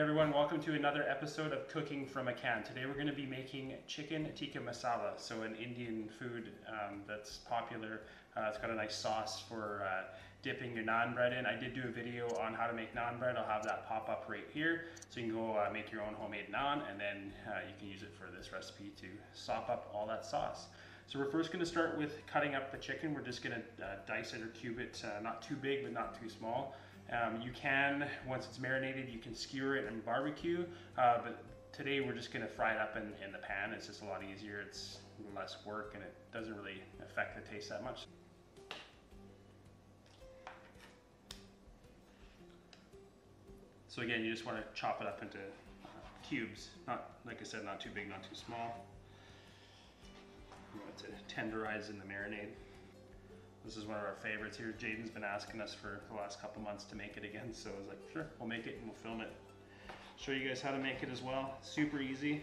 Everyone, welcome to another episode of Cooking from a Can. Today we're going to be making chicken tikka masala, so an Indian food um, that's popular. Uh, it's got a nice sauce for uh, dipping your naan bread in. I did do a video on how to make naan bread. I'll have that pop up right here. So you can go uh, make your own homemade naan and then uh, you can use it for this recipe to sop up all that sauce. So we're first going to start with cutting up the chicken. We're just going to uh, dice it or cube it, uh, not too big but not too small. Um, you can, once it's marinated, you can skewer it and barbecue, uh, but today we're just gonna fry it up in, in the pan. It's just a lot easier, it's less work, and it doesn't really affect the taste that much. So again, you just wanna chop it up into uh, cubes. Not, like I said, not too big, not too small. You want it to tenderize in the marinade. This is one of our favorites here. Jaden's been asking us for the last couple months to make it again, so I was like, sure, we'll make it and we'll film it. Show you guys how to make it as well. Super easy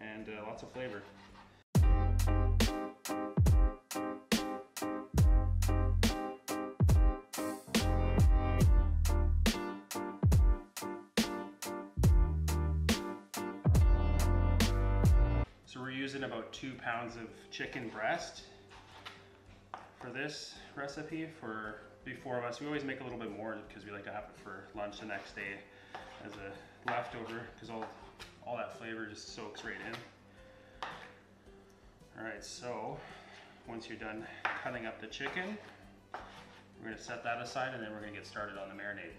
and uh, lots of flavor. So we're using about two pounds of chicken breast for this recipe for the four of us. We always make a little bit more because we like to have it for lunch the next day as a leftover because all, all that flavor just soaks right in. All right, so once you're done cutting up the chicken, we're gonna set that aside and then we're gonna get started on the marinade.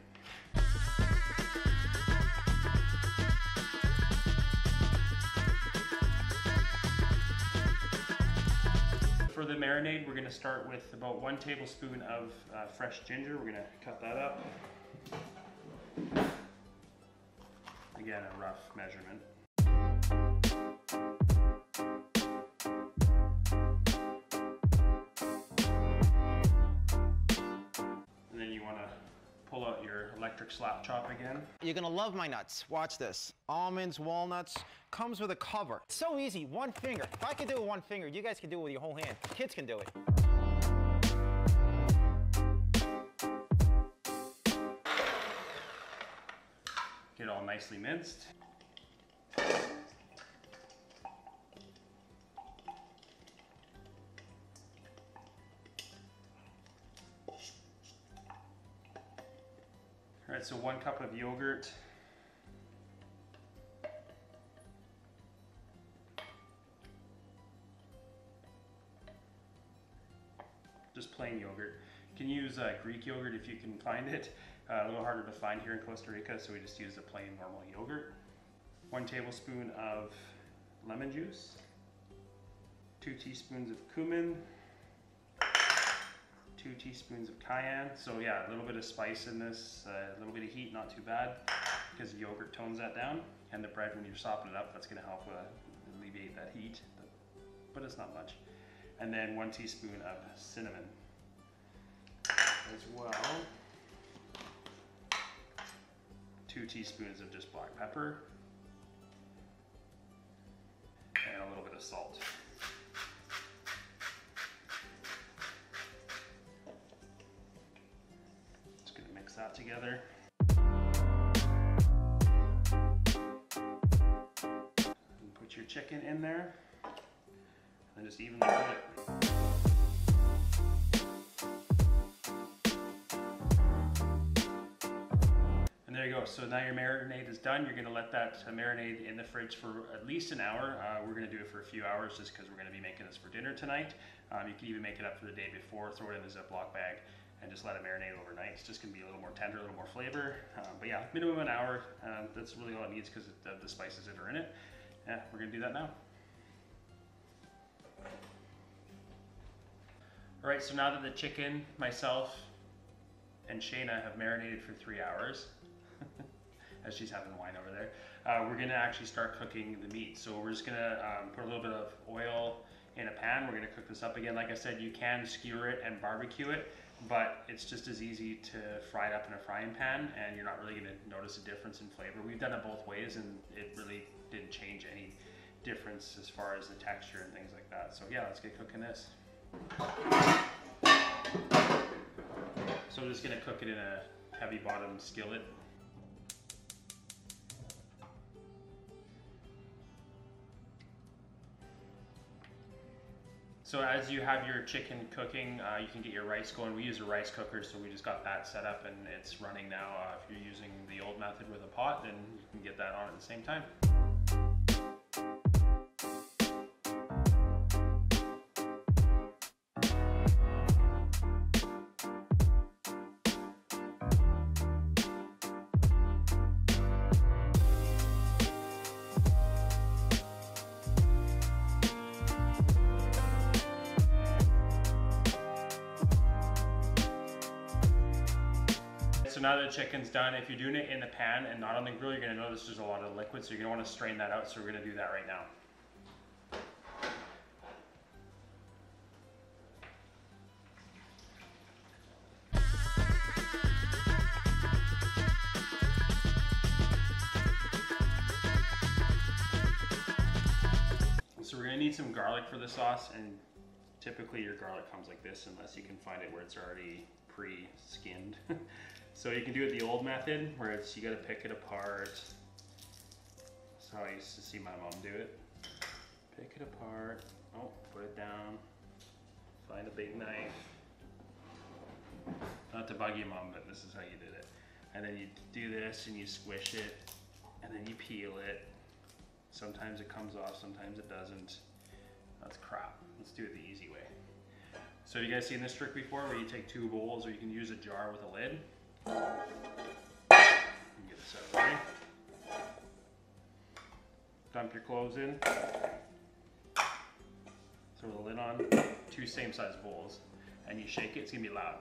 Marinade, we're gonna start with about one tablespoon of uh, fresh ginger. We're gonna cut that up. Again, a rough measurement. And then you wanna pull out your electric slap chop again. You're gonna love my nuts. Watch this. Almonds, walnuts, comes with a cover. It's so easy, one finger. If I can do it with one finger, you guys can do it with your whole hand. Kids can do it. Get it all nicely minced. Right, so one cup of yogurt. Just plain yogurt. You can use uh, Greek yogurt if you can find it. Uh, a little harder to find here in Costa Rica, so we just use a plain normal yogurt. One tablespoon of lemon juice. Two teaspoons of cumin two teaspoons of cayenne. So yeah, a little bit of spice in this, uh, a little bit of heat, not too bad, because yogurt tones that down. And the bread, when you're sopping it up, that's gonna help uh, alleviate that heat, but it's not much. And then one teaspoon of cinnamon as well. Two teaspoons of just black pepper. And a little bit of salt. Together. And put your chicken in there and just evenly coat it. And there you go. So now your marinade is done. You're gonna let that marinade in the fridge for at least an hour. Uh, we're gonna do it for a few hours just because we're gonna be making this for dinner tonight. Um, you can even make it up for the day before, throw it in a Ziploc bag and just let it marinate overnight. It's just gonna be a little more tender, a little more flavor. Um, but yeah, minimum an hour. Um, that's really all it needs because of the spices that are in it. Yeah, we're gonna do that now. All right, so now that the chicken, myself, and Shayna have marinated for three hours, as she's having wine over there, uh, we're gonna actually start cooking the meat. So we're just gonna um, put a little bit of oil in a pan. We're gonna cook this up again. Like I said, you can skewer it and barbecue it, but it's just as easy to fry it up in a frying pan and you're not really gonna notice a difference in flavor. We've done it both ways and it really didn't change any difference as far as the texture and things like that. So yeah, let's get cooking this. So I'm just gonna cook it in a heavy bottom skillet. So as you have your chicken cooking, uh, you can get your rice going. We use a rice cooker, so we just got that set up and it's running now. Uh, if you're using the old method with a pot, then you can get that on at the same time. Now the chicken's done, if you're doing it in the pan and not on the grill, you're gonna notice there's a lot of liquid, so you're gonna wanna strain that out, so we're gonna do that right now. So we're gonna need some garlic for the sauce, and typically your garlic comes like this unless you can find it where it's already pre-skinned. so you can do it the old method where it's you gotta pick it apart. That's how I used to see my mom do it. Pick it apart, oh, put it down, find a big knife. Not to bug you mom, but this is how you did it. And then you do this and you squish it, and then you peel it. Sometimes it comes off, sometimes it doesn't. That's crap. Let's do it the easy way. So you guys seen this trick before where you take two bowls or you can use a jar with a lid? Get this out of the way. Dump your clothes in. Throw the lid on. Two same size bowls. And you shake it, it's gonna be loud.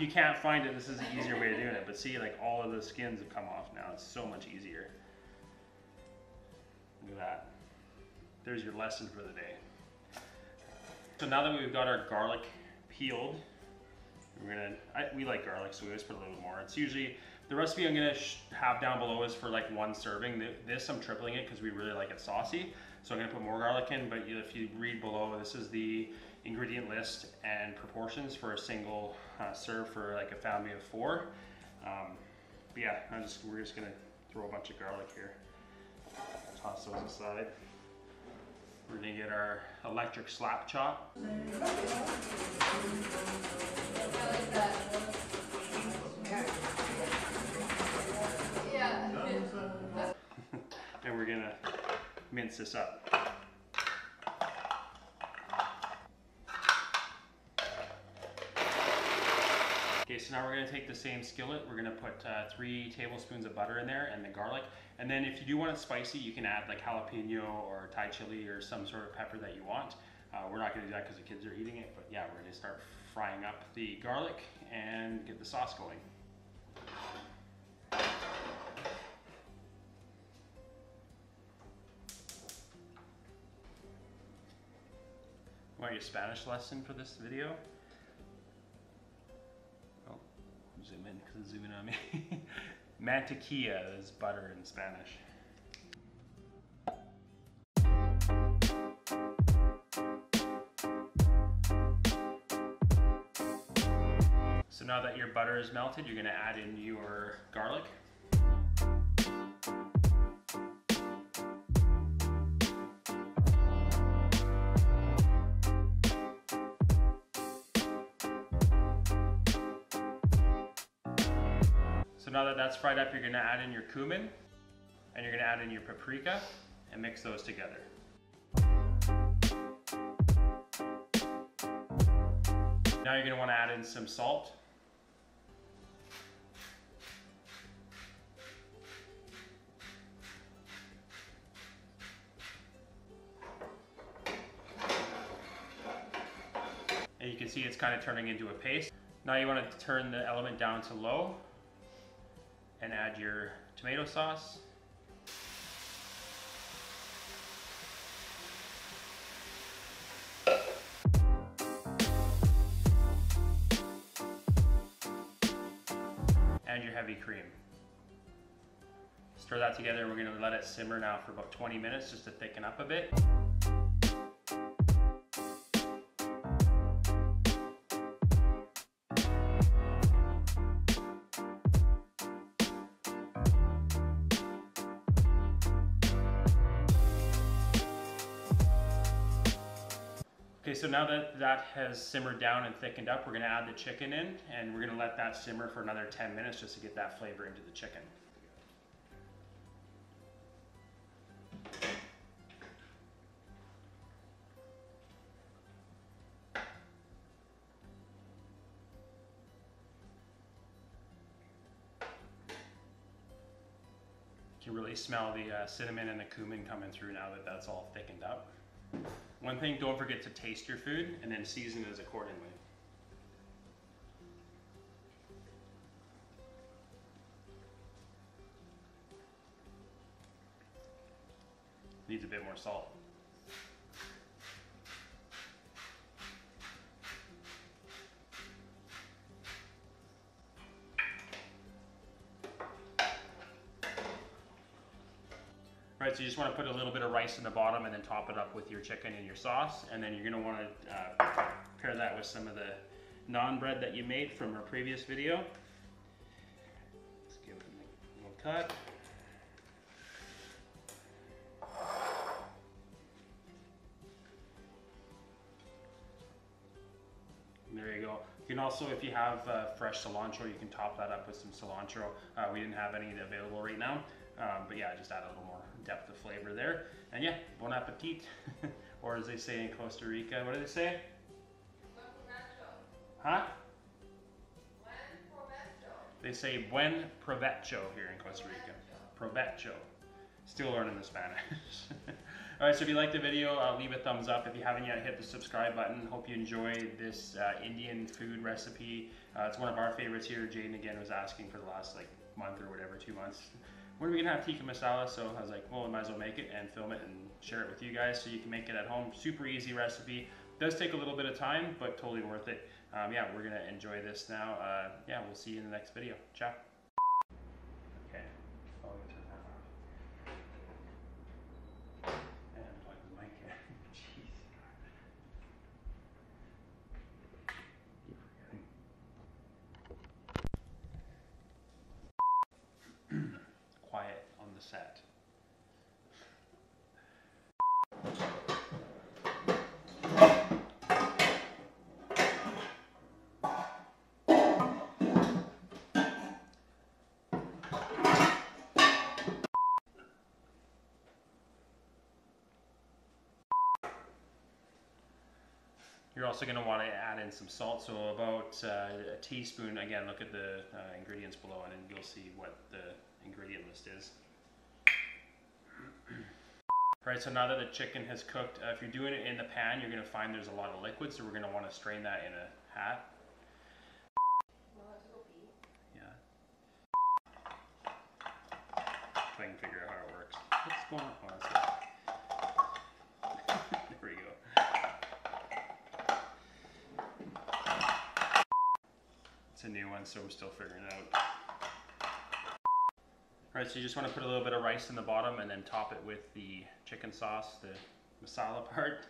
If you can't find it, this is the easier way of doing it. But see, like all of the skins have come off now. It's so much easier. Look at that. There's your lesson for the day. So now that we've got our garlic peeled, we're gonna. I, we like garlic, so we always put a little bit more. It's usually the recipe I'm gonna have down below is for like one serving. This I'm tripling it because we really like it saucy. So I'm gonna put more garlic in. But if you read below, this is the ingredient list and proportions for a single uh, serve for like a family of four. Um, but yeah, I'm just we're just gonna throw a bunch of garlic here. Toss those aside. We're gonna get our electric slap chop. I like that. Yeah. and we're gonna mince this up. So now we're gonna take the same skillet. We're gonna put uh, three tablespoons of butter in there and the garlic. And then if you do want it spicy, you can add like jalapeno or Thai chili or some sort of pepper that you want. Uh, we're not gonna do that because the kids are eating it, but yeah, we're gonna start frying up the garlic and get the sauce going. Want your Spanish lesson for this video? Zoom in because. Mantequilla is butter in Spanish. So now that your butter is melted, you're gonna add in your garlic. So now that that's fried up, you're gonna add in your cumin and you're gonna add in your paprika and mix those together. Now you're gonna wanna add in some salt. And you can see it's kind of turning into a paste. Now you want to turn the element down to low and add your tomato sauce. And your heavy cream. Stir that together we're gonna let it simmer now for about 20 minutes just to thicken up a bit. So now that that has simmered down and thickened up, we're gonna add the chicken in and we're gonna let that simmer for another 10 minutes just to get that flavor into the chicken. You can really smell the uh, cinnamon and the cumin coming through now that that's all thickened up. One thing, don't forget to taste your food and then season it accordingly. Needs a bit more salt. You just want to put a little bit of rice in the bottom and then top it up with your chicken and your sauce. And then you're going to want to uh, pair that with some of the naan bread that you made from our previous video. Let's give it a little cut. There you go. You can also, if you have uh, fresh cilantro, you can top that up with some cilantro. Uh, we didn't have any available right now, um, but yeah, just add a little more depth of flavor there. And yeah, bon appetit. or as they say in Costa Rica, what do they say? Huh? Buen provecho. They say buen provecho here in Costa Rica. Provecho. Still learning the Spanish. Alright, so if you liked the video, uh, leave a thumbs up. If you haven't yet, hit the subscribe button. Hope you enjoy this uh, Indian food recipe. Uh, it's one of our favorites here. Jaden again was asking for the last like month or whatever, two months. When are we gonna have tikka masala? So I was like, well, we might as well make it and film it and share it with you guys so you can make it at home. Super easy recipe. Does take a little bit of time, but totally worth it. Um, yeah, we're gonna enjoy this now. Uh, yeah, we'll see you in the next video. Ciao. Okay. Oh, I'm gonna turn that off. And plug the mic in. Jeez. Quiet on the set. You're also going to want to add in some salt, so about uh, a teaspoon. Again, look at the uh, ingredients below, and you'll see what the ingredient list is. Alright, so now that the chicken has cooked, uh, if you're doing it in the pan, you're going to find there's a lot of liquid, so we're going to want to strain that in a hat. Yeah. If I can figure out how it works. What's going on? So we're still figuring it out. Alright, so you just want to put a little bit of rice in the bottom and then top it with the chicken sauce, the masala part.